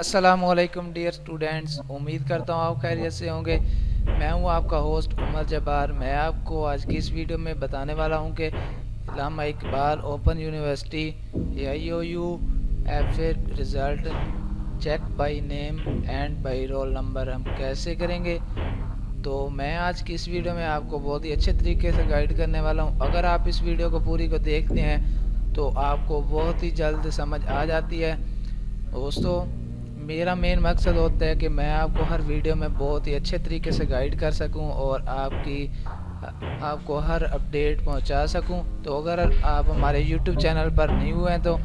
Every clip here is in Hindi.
असलकम डियर स्टूडेंट्स उम्मीद करता हूँ आप खैरियत से होंगे। मैं हूँ आपका होस्ट उमर जबार मैं आपको आज की इस वीडियो में बताने वाला हूँ कि Allama Iqbal open university I O U F result check by name and by roll number हम कैसे करेंगे? तो मैं आज की इस वीडियो में आपको बहुत ही अच्छे तरीके से गाइड करने वाला हूँ। अगर आप इस वीडियो को पूरी को देखते हैं तो आपको बहुत ही जल्द समझ आ जाती है। दोस्तों मेरा मेन मकसद होता है कि मैं आपको हर वीडियो में बहुत ही अच्छे तरीके से गाइड कर सकूँ और आपकी, आपको हर अपडेट पहुँचा सकूँ। तो अगर आप हमारे यूट्यूब चैनल पर नहीं हुए हैं तो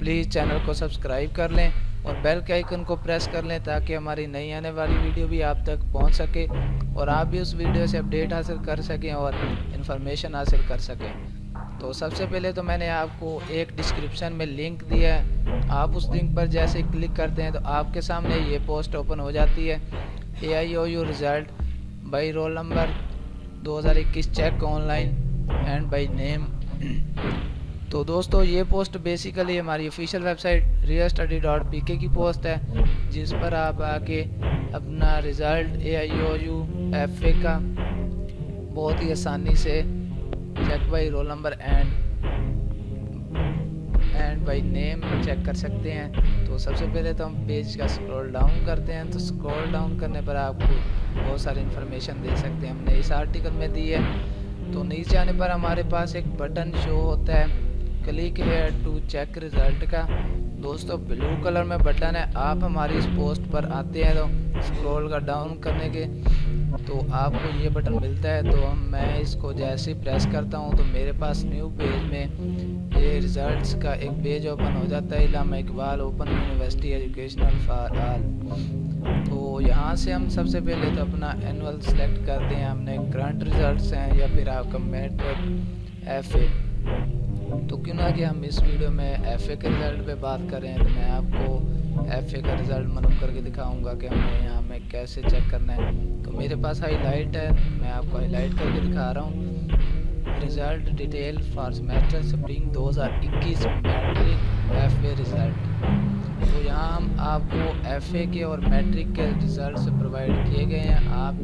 प्लीज़ चैनल को सब्सक्राइब कर लें और बेल के आइकन को प्रेस कर लें ताकि हमारी नई आने वाली वीडियो भी आप तक पहुँच सके और आप भी उस वीडियो से अपडेट हासिल कर सकें और इन्फॉर्मेशन हासिल कर सकें। तो सबसे पहले तो मैंने आपको एक डिस्क्रिप्शन में लिंक दिया है। आप उस लिंक पर जैसे क्लिक करते हैं तो आपके सामने ये पोस्ट ओपन हो जाती है। A I O U result by roll number 2021 check online and by name तो दोस्तों, ये पोस्ट बेसिकली हमारी official website real study dot P K की पोस्ट है, जिस पर आप आके अपना result A I O U F A का बहुत ही आसानी से check by roll number and and by name check कर सकते हैं। तो सबसे पहले तो हम पेज का स्क्रॉल डाउन करते हैं। तो स्क्रॉल डाउन करने पर आपको बहुत सारी इन्फॉर्मेशन दे सकते हैं। हमने इस आर्टिकल में दी है। तो नीचे आने पर हमारे पास एक बटन शो होता है। क्लिक है टू चेक रिज़ल्ट का। दोस्तों ब्लू कलर में बटन है। आप हमारी इस पोस्ट पर आते हैं तो स्क्रॉल का डाउन करने के तो आपको ये बटन मिलता है तो हम, मैं इसको जैसे ही प्रेस करता हूँ तो मेरे पास न्यू पेज में ये रिज़ल्ट्स का एक पेज ओपन हो जाता है, Allama Iqbal open university educational for all तो यहाँ से हम सबसे पहले तो अपना एनुअल सेलेक्ट करते हैं, हमने करंट रिजल्ट्स हैं, या फिर आपका मेट्रिक एफ़ ए तो क्यों ना कि हम इस वीडियो में एफ़ ए के रिज़ल्ट पे बात करें तो मैं आपको एफ़ ए का रिज़ल्ट मालूम करके दिखाऊँगा कि हमें यहाँ कैसे चेक करना है। तो मेरे पास हाईलाइट है, मैं आपको हाईलाइट करके दिखा रहा हूँ। Result detail for semester spring 2021 matric F A result तो यहाँ आपको एफ़ ए के और मैट्रिक के रिज़ल्ट प्रोवाइड किए गए हैं। आप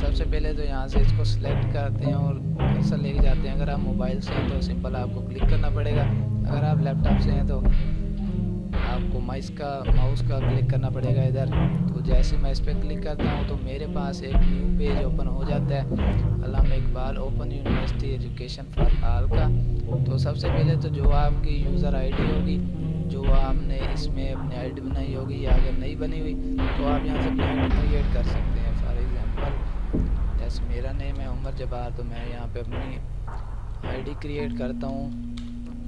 सबसे पहले तो यहाँ से इसको सिलेक्ट करते हैं और कर्सर लेके जाते हैं। अगर आप मोबाइल से हैं तो सिंपल आपको क्लिक करना पड़ेगा। अगर आप लैपटॉप से हैं तो आपको माइस का माउस का क्लिक करना पड़ेगा इधर। जैसे मैं इस पर क्लिक करता हूँ तो मेरे पास एक न्यू पेज ओपन हो जाता है। Allama Iqbal open university education for all का। तो सबसे पहले तो जो आपकी यूज़र आईडी होगी, जो आपने इसमें अपनी आईडी बनाई होगी, या अगर नहीं बनी हुई तो आप यहाँ से अपनी क्रिएट कर सकते हैं। फॉर एग्ज़ाम्पल जैसे मेरा नेम है उमर जबार तो मैं यहाँ पे अपनी आईडी क्रिएट करता हूँ।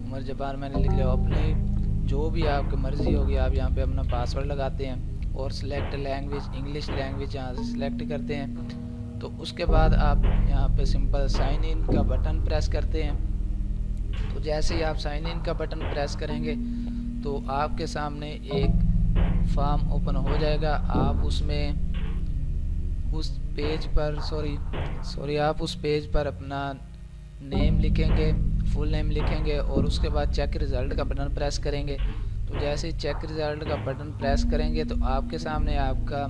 उमर जबार मैंने लिख लिया, अपनी जो भी आपकी मर्ज़ी होगी, आप यहाँ पे अपना पासवर्ड लगाते हैं। और सिलेक्ट लैंग्वेज इंग्लिश लैंग्वेज यहाँ से सिलेक्ट करते हैं। तो उसके बाद आप यहाँ पे सिंपल साइन इन का बटन प्रेस करते हैं। तो जैसे ही आप साइन इन का बटन प्रेस करेंगे तो आपके सामने एक फॉर्म ओपन हो जाएगा। आप उसमें उस पेज पर सॉरी सॉरी आप उस पेज पर अपना नेम लिखेंगे फुल नेम लिखेंगे और उसके बाद चेक रिज़ल्ट का बटन प्रेस करेंगे। तो जैसे चेक रिज़ल्ट का बटन प्रेस करेंगे तो आपके सामने आपका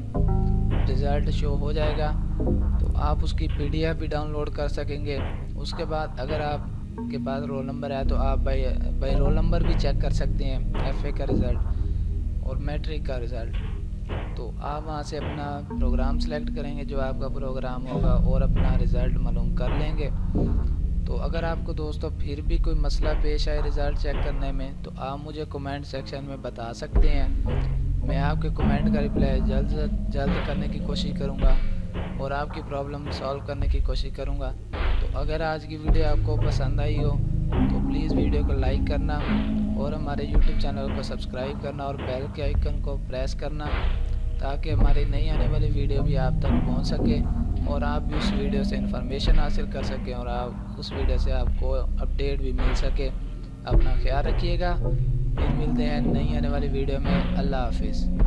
रिज़ल्ट शो हो जाएगा। तो आप उसकी पीडीएफ भी डाउनलोड कर सकेंगे। उसके बाद अगर आप के पास रोल नंबर है तो आप बाई बाई रोल नंबर भी चेक कर सकते हैं एफए का रिज़ल्ट और मैट्रिक का रिज़ल्ट तो आप वहाँ से अपना प्रोग्राम सेलेक्ट करेंगे, जो आपका प्रोग्राम होगा, और अपना रिज़ल्ट मालूम कर लेंगे। तो अगर आपको दोस्तों फिर भी कोई मसला पेश आए रिज़ल्ट चेक करने में तो आप मुझे कमेंट सेक्शन में बता सकते हैं। मैं आपके कमेंट का रिप्लाई जल्द जल्द करने की कोशिश करूँगा और आपकी प्रॉब्लम सॉल्व करने की कोशिश करूँगा। तो अगर आज की वीडियो आपको पसंद आई हो तो प्लीज़ वीडियो को लाइक करना और हमारे यूट्यूब चैनल को सब्सक्राइब करना और बेल के आइकन को प्रेस करना ताकि हमारी नई आने वाली वीडियो भी आप तक पहुँच सके। और आप भी उस वीडियो से इन्फॉर्मेशन हासिल कर सकें और आप उस वीडियो से आपको अपडेट भी मिल सके। अपना ख्याल रखिएगा। फिर मिलते हैं नई आने वाली वीडियो में। अल्लाह हाफिज़।